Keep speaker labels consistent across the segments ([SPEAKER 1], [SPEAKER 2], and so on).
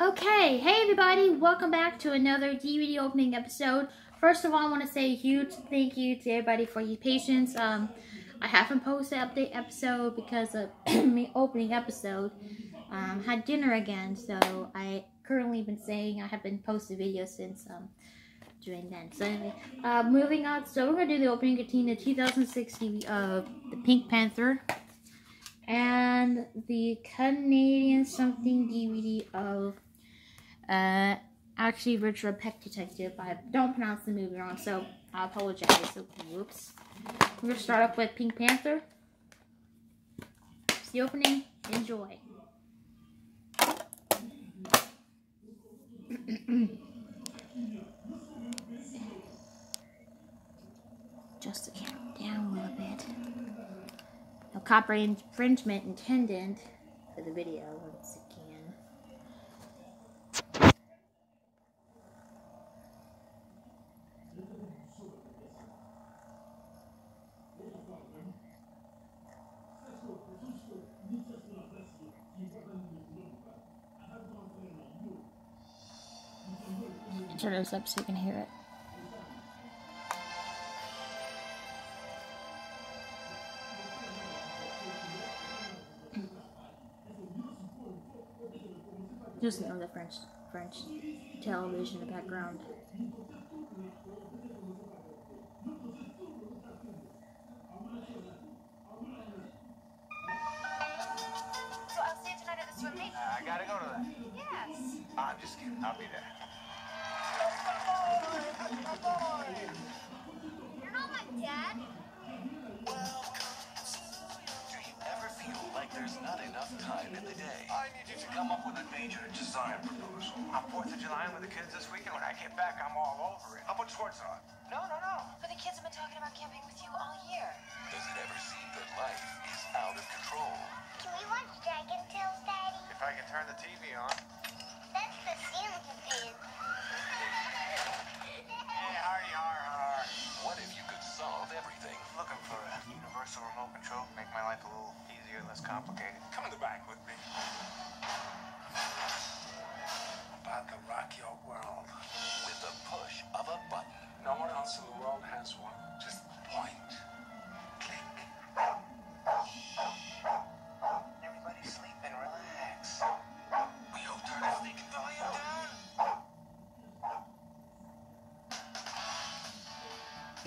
[SPEAKER 1] Okay, hey everybody, welcome back to another DVD opening episode. First of all, I want to say a huge thank you to everybody for your patience. Um, I haven't posted an update episode because of my opening episode. Um, had dinner again, so I currently been saying I have been posted videos since um, doing then. So anyway, uh, moving on. So we're gonna do the opening routine, the 2060 of uh, the Pink Panther and the Canadian something DVD of uh, actually Richard Peck Detective. I don't pronounce the movie wrong, so I apologize. Whoops. We're gonna start off with Pink Panther. It's the opening. Enjoy. Just to count down a little bit. No copyright infringement intended for the video once again. Turn this up so you can hear it. Just know the French French television in the background.
[SPEAKER 2] So I'll see you tonight at the swim meet?
[SPEAKER 3] Uh, I gotta go to that.
[SPEAKER 2] Yes.
[SPEAKER 3] I'm just kidding. I'll be there.
[SPEAKER 2] You're not my dad.
[SPEAKER 4] Do you ever feel like there's not enough time in the day? I need you to come up with a major design proposal.
[SPEAKER 3] On 4th of July with the kids this weekend. When I get back, I'm all over it.
[SPEAKER 4] I'll put shorts on.
[SPEAKER 3] No, no, no.
[SPEAKER 2] But the kids have been talking about camping with you all year.
[SPEAKER 4] Does it ever seem that life is out of control?
[SPEAKER 5] Can we watch Dragon Tales, Daddy?
[SPEAKER 3] If I can turn the TV on.
[SPEAKER 5] That's the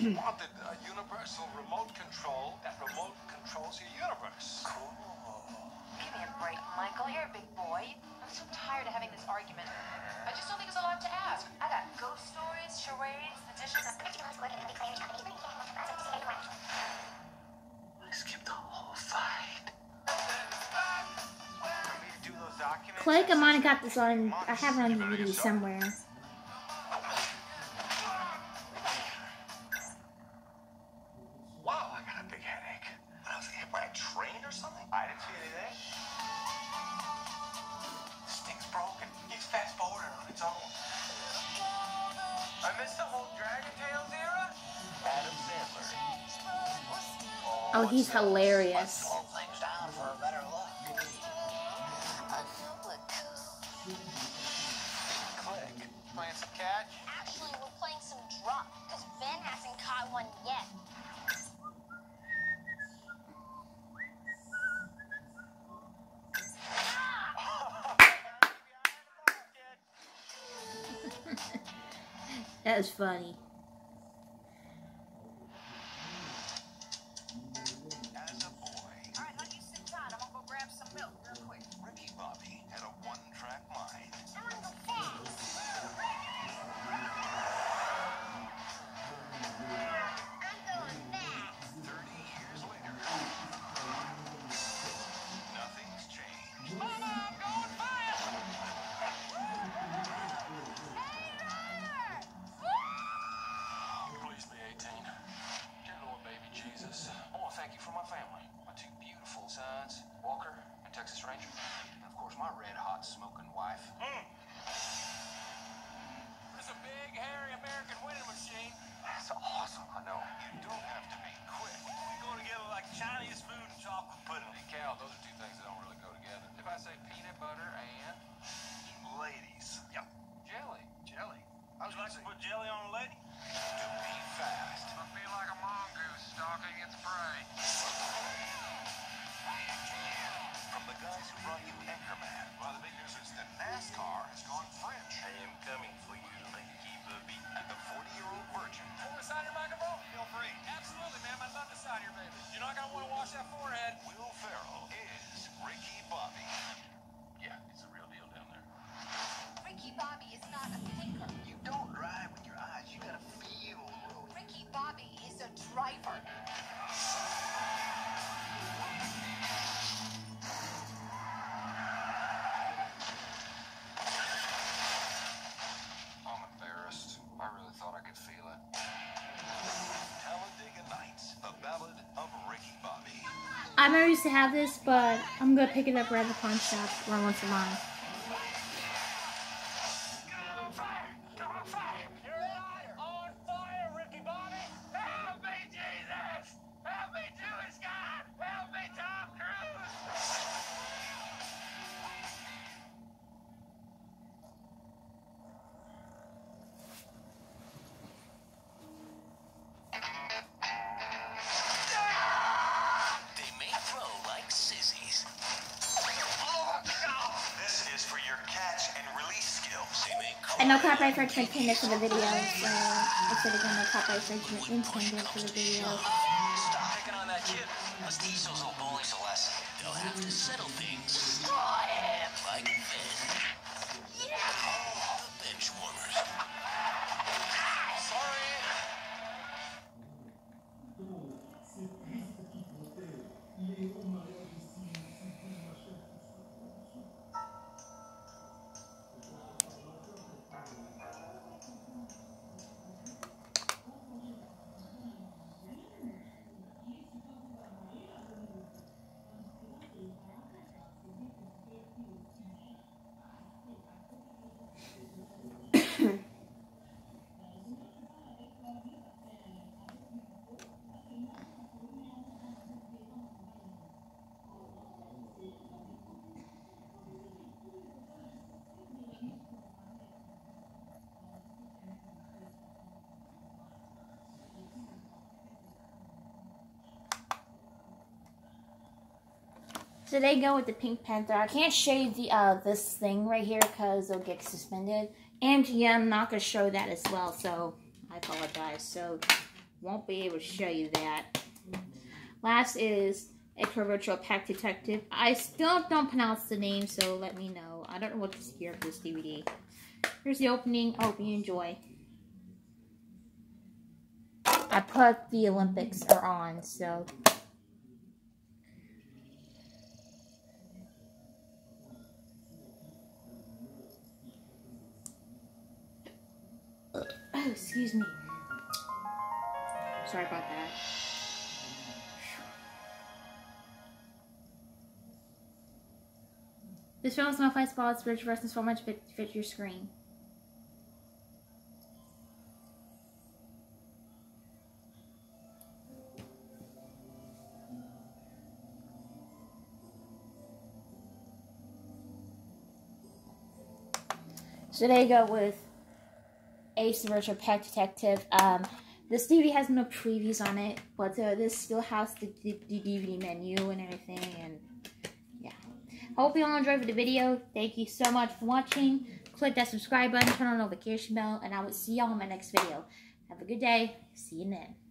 [SPEAKER 4] Wanted a universal remote control that remote controls your universe.
[SPEAKER 3] Cool.
[SPEAKER 2] Give me a break, Michael. You're a big boy. I'm so tired of having this argument. I just don't think there's a lot to ask. I got ghost stories, charades, the dishes.
[SPEAKER 4] I skipped the whole fight.
[SPEAKER 3] For me to do those documents.
[SPEAKER 1] Clay, I might have got this on. I have it on DVD somewhere. Oh, he's hilarious.
[SPEAKER 4] Slow things down for a better look. Click.
[SPEAKER 3] Playing some catch.
[SPEAKER 5] Actually, we're playing some drop because Ben hasn't caught one yet.
[SPEAKER 1] That was funny.
[SPEAKER 4] Wash
[SPEAKER 2] that forehead. Will Ferrell is Ricky Bobby. Yeah, it's a real deal down there.
[SPEAKER 4] Ricky Bobby is not a thinker. You
[SPEAKER 5] don't drive with your eyes. You gotta feel.
[SPEAKER 4] Ricky Bobby is a driver.
[SPEAKER 1] I never used to have this, but I'm gonna pick it up around the pawn shop once a month.
[SPEAKER 4] And
[SPEAKER 1] no copyright intended for the video, so I said again, no copyright intended for the video.
[SPEAKER 4] Bullies a lesson. They'll have to settle things. Like men.
[SPEAKER 1] So they go with the Pink Panther. I can't you the uh this thing right here because it'll get suspended. And yeah, I'm not gonna show that as well, so I apologize. So won't be able to show you that. Last is a virtual pack detective. I still don't pronounce the name, so let me know. I don't know what to steer for this DVD. Here's the opening. I hope you enjoy. I put the Olympics are on, so Oh, excuse me. Sorry about that. This film is not modified spots, bridge versus so much fit, fit your screen. So there you go with Ace Virtual Pet Detective. Um, this DVD has no previews on it, but uh, this still has the, the, DVD menu and everything, and yeah. Hope you all enjoyed the video. Thank you so much for watching. Click that subscribe button, turn on the notification bell, and I will see y'all in my next video. Have a good day. See you then.